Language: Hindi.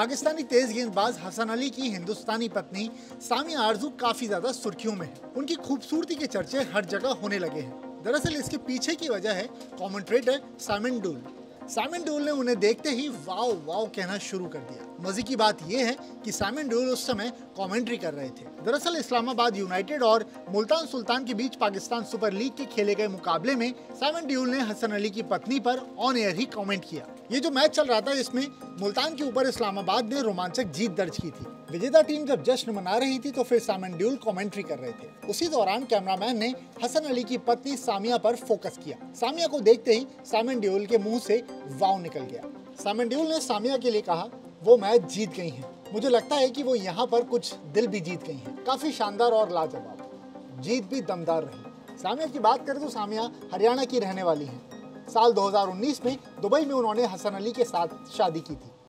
पाकिस्तानी तेज गेंदबाज हसन अली की हिंदुस्तानी पत्नी सामिया आरज़ू काफ़ी ज़्यादा सुर्खियों में है। उनकी खूबसूरती के चर्चे हर जगह होने लगे हैं। दरअसल इसके पीछे की वजह है कॉमेंट्रेटर साइमन डूल। साइमन डूल ने उन्हें देखते ही वाओ वाओ कहना शुरू कर दिया। मज़े की बात यह है कि साइमन डूल उस समय कमेंट्री कर रहे थे। दरअसल इस्लामाबाद यूनाइटेड और मुल्तान सुल्तान के बीच पाकिस्तान सुपर लीग के खेले गए मुकाबले में साइमन ड्यूल ने हसन अली की पत्नी पर ऑन एयर ही कमेंट किया। ये जो मैच चल रहा था, इसमें मुल्तान के ऊपर इस्लामाबाद ने रोमांचक जीत दर्ज की थी। विजेता टीम जब जश्न मना रही थी तो फिर सामन ड्यूल कमेंट्री कर रहे थे। उसी दौरान कैमरामैन ने हसन अली की पत्नी सामिया पर फोकस किया। सामिया को देखते ही सामन ड्यूल के मुँह से वाव निकल गया। सामन ड्यूल ने सामिया के लिए कहा, वो मैच जीत गई हैं। मुझे लगता है कि वो यहाँ पर कुछ दिल भी जीत गई हैं। काफ़ी शानदार और लाजवाब। जीत भी दमदार रही। सामिया की बात करें तो सामिया हरियाणा की रहने वाली हैं। साल 2019 में दुबई में उन्होंने हसन अली के साथ शादी की थी।